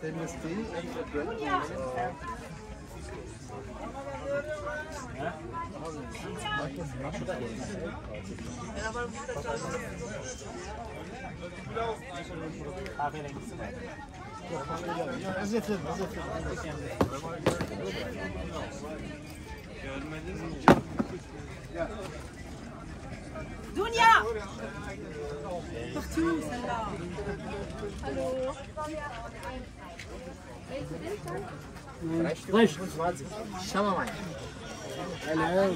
stainless steel Dunia Partout, celle-là. Allô Weź, szalomaj. Hello.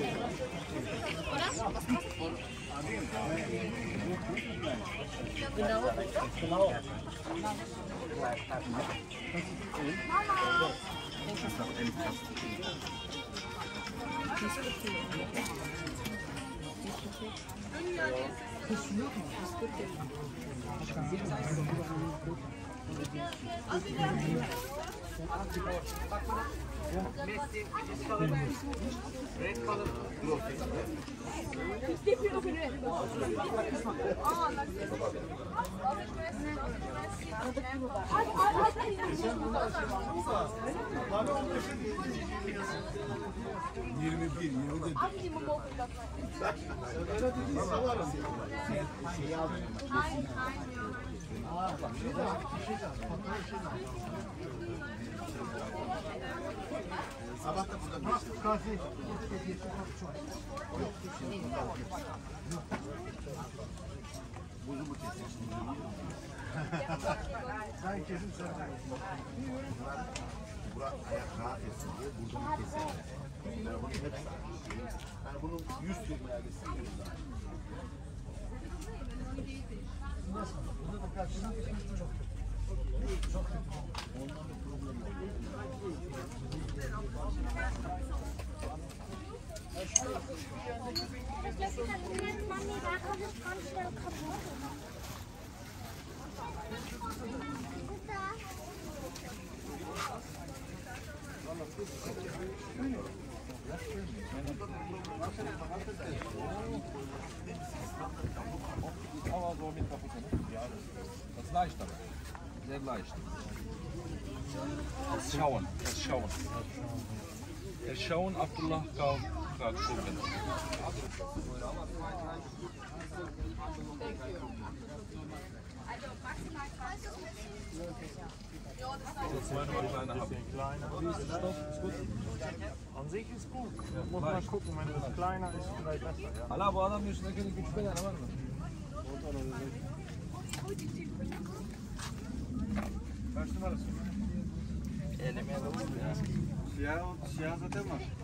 não. Messi, Chris Color, Red Color, Blue. Hallo. Recht. 25. Schauen wir mal. Hallo. Ben kesin sen. Burak ayak rahat etsin diye buradan keselim. Yani bunun hepsi Yani bunun 100 firmaya gitsin 100 tane. Burada da karşına çok kötü. Çok kötü. Das, ist leicht aber. Sehr leicht. Das Schauen, das Schauen. Das Schauen Abdullah Kav äh, gerade schön drin. Also maximal 20 an sich ist gut. Muss mal gucken, wenn das kleiner ist, vielleicht besser. Alla, wo haben wir şuradaki güç bedeli var mı? Kaç numarası? Elemeye de Ya, siyah zaten var.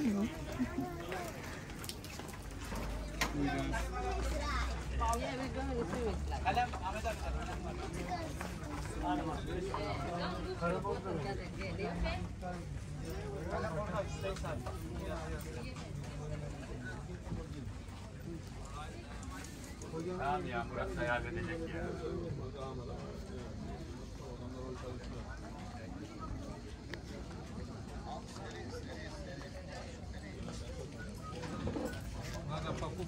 olur. Tamam ya Murat hayal edecek ya.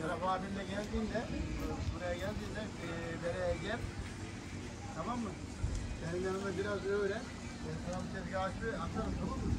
Yarab abimle geldiğinde, buraya geldiğinde e, gel. Tamam mı? Benim yanımda biraz öğren. Ben sana bir tezgah açıp atarım tamam mı?